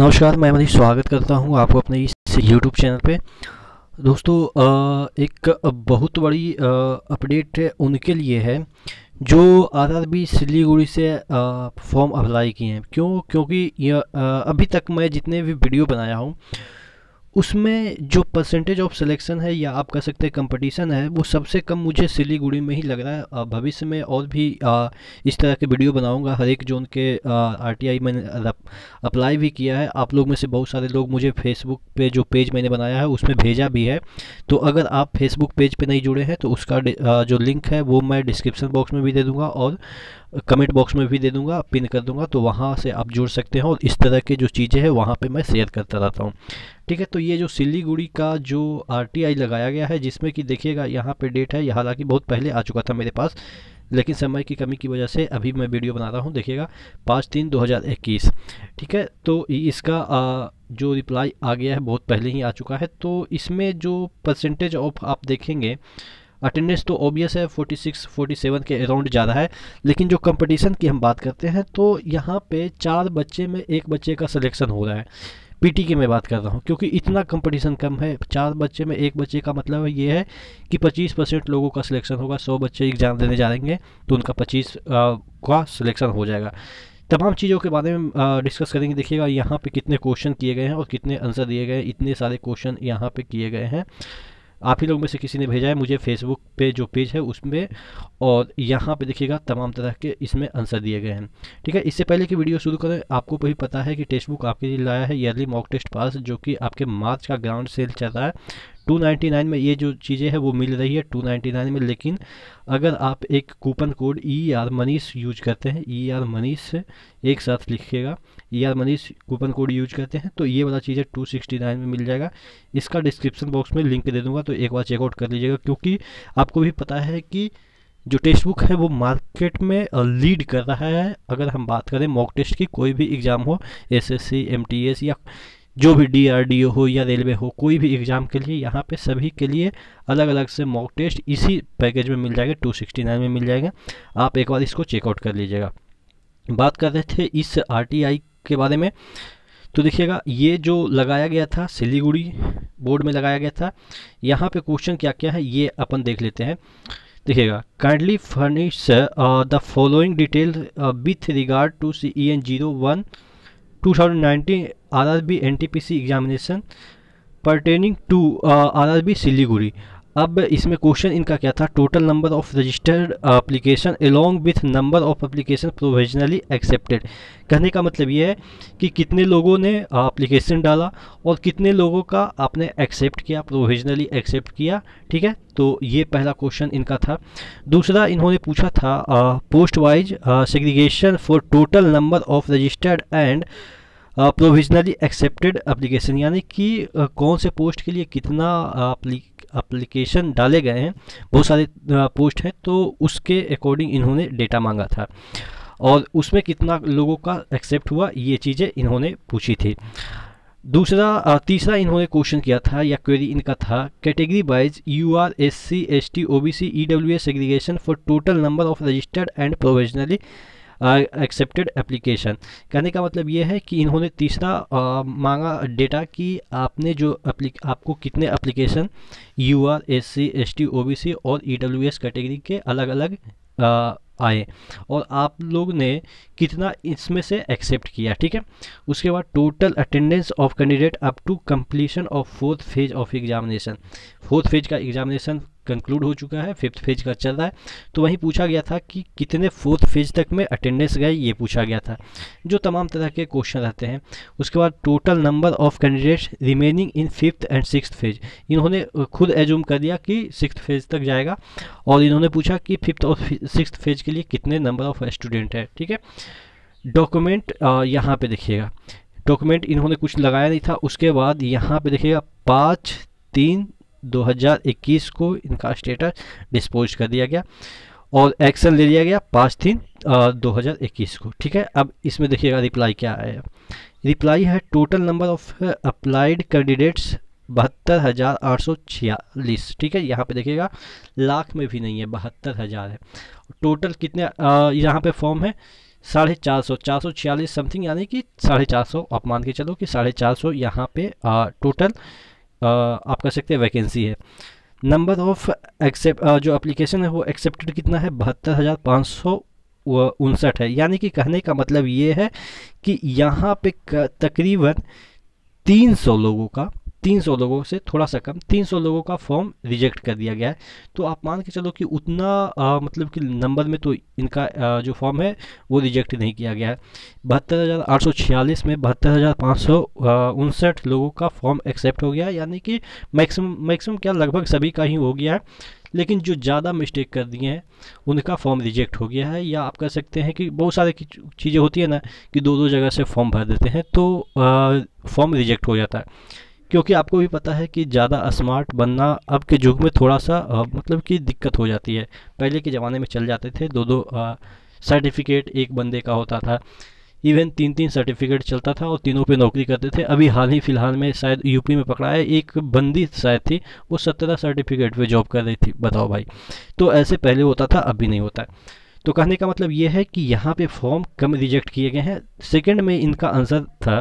नमस्कार मैं मनीष स्वागत करता हूं आपको अपने इस यूट्यूब चैनल पे दोस्तों एक बहुत बड़ी अपडेट उनके लिए है जो आरआरबी सिलीगुड़ी से फॉर्म अप्लाई किए हैं क्यों क्योंकि अभी तक मैं जितने भी वीडियो बनाया हूं उसमें जो परसेंटेज ऑफ सिलेक्शन है या आप कह सकते हैं कंपटीशन है वो सबसे कम मुझे सिलीगुड़ी में ही लग रहा है भविष्य में और भी आ, इस तरह के वीडियो बनाऊंगा हर एक जोन के आरटीआई मैंने अप्लाई भी किया है आप लोग में से बहुत सारे लोग मुझे फेसबुक पे जो पेज मैंने बनाया है उसमें भेजा भी है तो अगर आप फेसबुक पेज पे नहीं जुड़े हैं तो उसका आ, जो लिंक है वो मैं डिस्क्रिप्सन बॉक्स में भी दे दूँगा और कमेंट बॉक्स में भी दे दूँगा पिन कर दूँगा तो वहाँ से आप जुड़ सकते हैं और इस तरह के जो चीज़ें हैं वहाँ पर मैं शेयर करता रहता हूँ ठीक है तो ये जो सिलीगुड़ी का जो आरटीआई लगाया गया है जिसमें कि देखिएगा यहाँ पे डेट है हालांकि बहुत पहले आ चुका था मेरे पास लेकिन समय की कमी की वजह से अभी मैं वीडियो बना रहा हूँ देखिएगा पाँच तीन दो हज़ार इक्कीस ठीक है तो इसका आ, जो रिप्लाई आ गया है बहुत पहले ही आ चुका है तो इसमें जो परसेंटेज ऑफ आप देखेंगे अटेंडेंस तो ओबियस है 46, 47 के अराउंड ज़्यादा है लेकिन जो कंपटीशन की हम बात करते हैं तो यहाँ पे चार बच्चे में एक बच्चे का सिलेक्शन हो रहा है पीटी की मैं बात कर रहा हूँ क्योंकि इतना कंपटीशन कम है चार बच्चे में एक बच्चे का मतलब ये है कि 25 परसेंट लोगों का सिलेक्शन होगा 100 बच्चे एग्ज़ाम देने जाएंगे तो उनका 25 आ, का सिलेक्शन हो जाएगा तमाम चीज़ों के बारे में डिस्कस करेंगे देखिएगा यहाँ पे कितने क्वेश्चन किए गए हैं और कितने आंसर दिए गए हैं इतने सारे क्वेश्चन यहाँ पे किए गए हैं आप ही लोग में से किसी ने भेजा है मुझे फेसबुक पे जो पेज है उसमें और यहाँ पे देखिएगा तमाम तरह के इसमें आंसर दिए गए हैं ठीक है इससे पहले कि वीडियो शुरू करें आपको भी पता है कि टेक्स्ट बुक आपके लिए लाया है ईयरली मॉक टेस्ट पास जो कि आपके मार्च का ग्राउंड सेल चल रहा है 299 में ये जो चीज़ें हैं वो मिल रही है 299 में लेकिन अगर आप एक coupon code E e R Manish use करते हैं ई e आर मनीष एक साथ लिखिएगा E e R Manish coupon code use करते हैं तो ये वाला चीज़ है 269 में मिल जाएगा इसका डिस्क्रिप्शन बॉक्स में लिंक दे दूंगा तो एक बार चेकआउट कर लीजिएगा क्योंकि आपको भी पता है कि जो टेक्स्ट बुक है वो मार्केट में लीड कर रहा है अगर हम बात करें मॉक टेस्ट की कोई भी एग्ज़ाम हो एसएससी एमटीएस या जो भी डीआरडीओ हो या रेलवे हो कोई भी एग्ज़ाम के लिए यहाँ पे सभी के लिए अलग अलग से मॉक टेस्ट इसी पैकेज में मिल जाएगा 269 में मिल जाएगा आप एक बार इसको चेकआउट कर लीजिएगा बात कर रहे थे इस आर के बारे में तो देखिएगा ये जो लगाया गया था सिलीगुड़ी बोर्ड में लगाया गया था यहाँ पर क्वेश्चन क्या क्या है ये अपन देख लेते हैं देखिएगा kindly furnish the following detail with regard to C E N zero one 2019 RRB NTPC examination pertaining to uh, RRB Siliguri. अब इसमें क्वेश्चन इनका क्या था total number of registered application along with number of application provisionally accepted कहने का मतलब ये है कि कितने लोगों ने अप्लीकेशन डाला और कितने लोगों का आपने एक्सेप्ट किया प्रोविजनली एक्सेप्ट किया ठीक है तो ये पहला क्वेश्चन इनका था दूसरा इन्होंने पूछा था post wise segregation for total number of registered and provisionally accepted application यानी कि uh, कौन से पोस्ट के लिए कितना अप्लीकेशन डाले गए हैं बहुत सारे पोस्ट हैं तो उसके अकॉर्डिंग इन्होंने डेटा मांगा था और उसमें कितना लोगों का एक्सेप्ट हुआ ये चीज़ें इन्होंने पूछी थी दूसरा तीसरा इन्होंने क्वेश्चन किया था या क्वेरी इनका था category wise U R S C S T O B C E W S aggregation for total number of registered and provisionally accepted application कहने का मतलब ये है कि इन्होंने तीसरा आ, मांगा डेटा कि आपने जो आपको कितने application U R S C S T O B C और ई डब्ल्यू एस कैटेगरी के अलग अलग आ, आए और आप लोग ने कितना इसमें से एक्सेप्ट किया ठीक है उसके बाद total attendance of candidate up to completion of fourth phase of examination fourth phase का एग्जामिनेशन कंक्लूड हो चुका है फिफ्थ फेज का चल रहा है तो वहीं पूछा गया था कि कितने फोर्थ फेज तक में अटेंडेंस गए ये पूछा गया था जो तमाम तरह के क्वेश्चन रहते हैं उसके बाद total number of candidates remaining in fifth and six phase इन्होंने खुद एज्यूम कर दिया कि सिक्स फेज तक जाएगा और इन्होंने पूछा कि फिफ्थ और सिक्स फेज के लिए कितने नंबर ऑफ स्टूडेंट है ठीक है डॉक्यूमेंट यहाँ पर देखिएगा डॉक्यूमेंट इन्होंने कुछ लगाया नहीं था उसके बाद यहाँ पे देखिएगा पाँच तीन 2021 को इनका स्टेटस डिस्पोज कर दिया गया और एक्शन ले लिया गया पाँच तीन दो हज़ार इक्कीस को ठीक है अब इसमें देखिएगा रिप्लाई क्या आया रिप्लाई है total number of applied candidates बहत्तर हज़ार आठ सौ छियालीस ठीक है यहाँ पे देखिएगा लाख में भी नहीं है बहत्तर हज़ार है टोटल कितने यहाँ पे फॉर्म है साढ़े चार सौ चार सौ छियालीस समथिंग यानी कि साढ़े चार सौ आप मान के चलो कि साढ़े चार सौ यहाँ पे आ, टोटल आप कह सकते हैं वैकेंसी है नंबर ऑफ एक्सेप्ट जो एप्लीकेशन है वो एक्सेप्टेड कितना है बहत्तर हज़ार पाँच सौ उनसठ है यानी कि कहने का मतलब ये है कि यहाँ पे तकरीबन 300 लोगों का 300 लोगों से थोड़ा सा कम 300 लोगों का फॉर्म रिजेक्ट कर दिया गया है तो आप मान के चलो कि उतना आ, मतलब कि नंबर में तो इनका आ, जो फॉर्म है वो रिजेक्ट नहीं किया गया है बहत्तर में बहत्तर लोगों का फॉर्म एक्सेप्ट हो गया यानी कि मैक्सिमम मैक्सिमम क्या लगभग सभी का ही हो गया है लेकिन जो ज़्यादा मिस्टेक कर दिए हैं उनका फॉर्म रिजेक्ट हो गया है या आप कह सकते हैं कि बहुत सारे चीज़ें होती है ना कि दो दो जगह से फॉर्म भर देते हैं तो फॉर्म रिजेक्ट हो जाता है क्योंकि आपको भी पता है कि ज़्यादा स्मार्ट बनना अब के युग में थोड़ा सा आ, मतलब कि दिक्कत हो जाती है पहले के ज़माने में चल जाते थे दो दो सर्टिफिकेट एक बंदे का होता था इवन तीन तीन सर्टिफिकेट चलता था और तीनों पे नौकरी करते थे अभी हाल ही फ़िलहाल में शायद यूपी में पकड़ा है एक बंदी शायद थी वो सत्रह सर्टिफिकेट पे जॉब कर रही थी बताओ भाई तो ऐसे पहले होता था अभी नहीं होता है तो कहने का मतलब ये है कि यहाँ पे फॉर्म कम रिजेक्ट किए गए हैं सेकंड में इनका आंसर था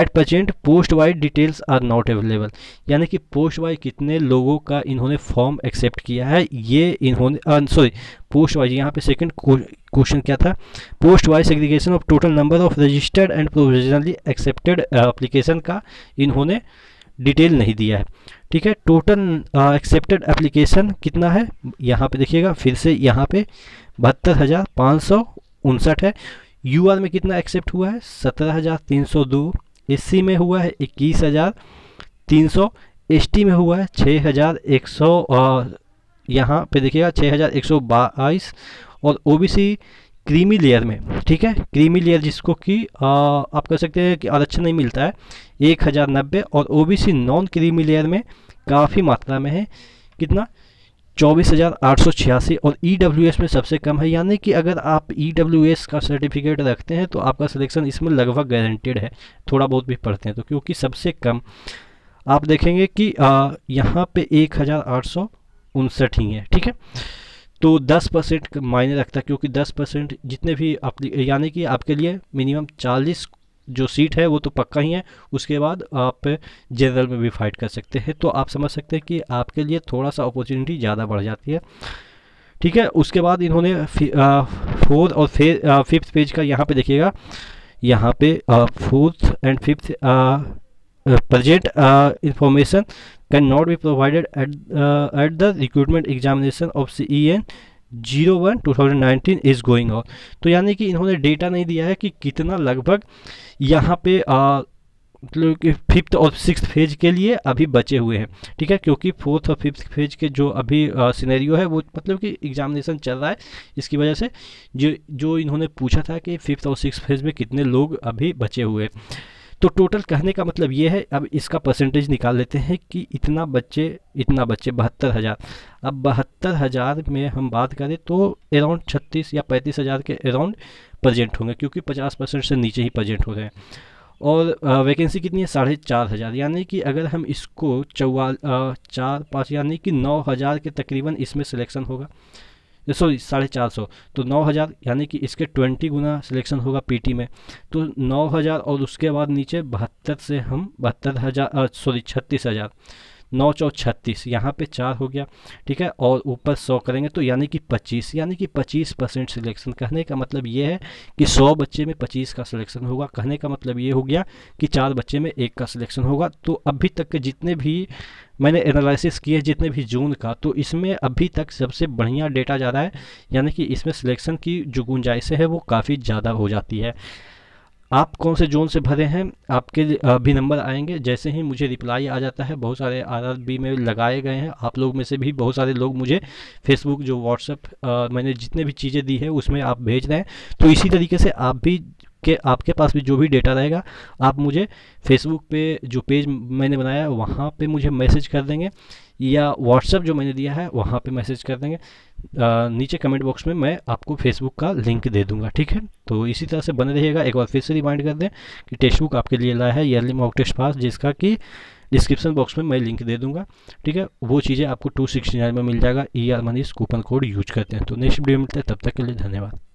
at present post wise details are not available यानी कि पोस्ट वाइज कितने लोगों का इन्होंने फॉर्म एक्सेप्ट किया है ये इन्होंने सॉरी पोस्ट वाइज यहाँ पे सेकंड क्वेश्चन क्या था post wise aggregation of total number of registered and provisionally accepted application का इन्होंने डिटेल नहीं दिया है ठीक है टोटल एक्सेप्टेड एप्लीकेशन कितना है यहाँ पे देखिएगा फिर से यहाँ पे बहत्तर हज़ार पाँच सौ उनसठ है यू आर में कितना एक्सेप्ट हुआ है सत्रह हज़ार तीन सौ दो एस सी में हुआ है इक्कीस हज़ार तीन सौ एस टी में हुआ है छः हज़ार एक सौ यहाँ पे देखिएगा छः हज़ार एक सौ बाईस और O B C creamy layer में ठीक है क्रीमी लेयर जिसको कि आप कह सकते हैं कि आरक्षण नहीं मिलता है एक हज़ार नब्बे और O B C non creamy layer में काफ़ी मात्रा में है कितना चौबीस हज़ार आठ सौ छियासी और ई डब्ल्यू एस में सबसे कम है यानी कि अगर आप ई डब्ल्यू एस का सर्टिफिकेट रखते हैं तो आपका सिलेक्शन इसमें लगभग गारंटेड है थोड़ा बहुत भी पढ़ते हैं तो क्योंकि सबसे कम आप देखेंगे कि यहाँ पे एक हज़ार आठ सौ उनसठ ही है ठीक है तो 10 परसेंट मायने रखता है क्योंकि 10 परसेंट जितने भी आप यानी कि आपके लिए मिनिमम 40 जो सीट है वो तो पक्का ही है उसके बाद आप जनरल में भी फाइट कर सकते हैं तो आप समझ सकते हैं कि आपके लिए थोड़ा सा अपॉर्चुनिटी ज़्यादा बढ़ जाती है ठीक है उसके बाद इन्होंने फोर्थ और फिफ्थ पेज का यहाँ पे देखिएगा यहाँ पे fourth and fifth present information can not be provided at the recruitment examination of C E N zero one two thousand nineteen is going on तो यानी कि इन्होंने डेटा नहीं दिया है कि कितना लगभग यहाँ पे मतलब कि फिफ्थ और सिक्स फेज के लिए अभी बचे हुए हैं ठीक है क्योंकि फोर्थ और फिफ्थ फेज के जो अभी सिनेरियो है वो मतलब कि एग्जामिनेशन चल रहा है इसकी वजह से जो जो इन्होंने पूछा था कि फिफ्थ और सिक्स फेज में कितने लोग अभी बचे हुए हैं तो टोटल कहने का मतलब ये है अब इसका परसेंटेज निकाल लेते हैं कि इतना बच्चे इतना बच्चे बहत्तर हज़ार अब बहत्तर हज़ार में हम बात करें तो अराउंड छत्तीस या पैंतीस हज़ार के अराउंड प्रजेंट होंगे क्योंकि पचास परसेंट से नीचे ही प्रजेंट हो रहे हैं और वैकेंसी कितनी है साढ़े चार हज़ार यानी कि अगर हम इसको चौवाल चार पाँच यानी कि नौ हज़ार के तकरीबन इसमें सिलेक्शन होगा सॉरी साढ़े चार सौ तो नौ हज़ार यानी कि इसके ट्वेंटी गुना सिलेक्शन होगा पीटी में तो नौ हज़ार और उसके बाद नीचे बहत्तर से हम बहत्तर हज़ार सॉरी छत्तीस हज़ार नौ चौ छत्तीस यहाँ पे चार हो गया ठीक है और ऊपर सौ करेंगे तो यानी कि पच्चीस यानी कि पच्चीस परसेंट सिलेक्शन कहने का मतलब ये है कि सौ बच्चे में पच्चीस का सिलेक्शन होगा कहने का मतलब ये हो गया कि चार बच्चे में एक का सिलेक्शन होगा तो अभी तक के जितने भी मैंने एनालिसिस किए जितने भी जून का तो इसमें अभी तक सबसे बढ़िया डेटा जा रहा है यानी कि इसमें सिलेक्शन की जो गुंजाइशें हैं वो काफ़ी ज़्यादा हो जाती है आप कौन से जोन से भरे हैं आपके भी नंबर आएंगे जैसे ही मुझे रिप्लाई आ जाता है बहुत सारे आरआरबी में लगाए गए हैं आप लोग में से भी बहुत सारे लोग मुझे फेसबुक जो व्हाट्सअप मैंने जितने भी चीज़ें दी है उसमें आप भेज रहे हैं तो इसी तरीके से आप भी आपके आपके पास भी जो भी डेटा रहेगा आप मुझे फेसबुक पे जो पेज मैंने बनाया है वहाँ पे मुझे मैसेज कर देंगे या व्हाट्सअप जो मैंने दिया है वहाँ पे मैसेज कर देंगे आ, नीचे कमेंट बॉक्स में मैं आपको फेसबुक का लिंक दे दूंगा ठीक है तो इसी तरह से बने रहिएगा एक बार फिर से रिमाइंड कर दें कि टेक्स्ट बुक आपके लिए लाया है ईयरली मॉक टेस्ट पास जिसका कि डिस्क्रिप्शन बॉक्स में मैं लिंक दे दूंगा ठीक है वो चीज़ें आपको टू सिक्सटी नाइन में मिल जाएगा ई आर इस कूपन कोड यूज करते हैं तो नेक्स्ट वीडियो मिलते हैं तब तक के लिए धन्यवाद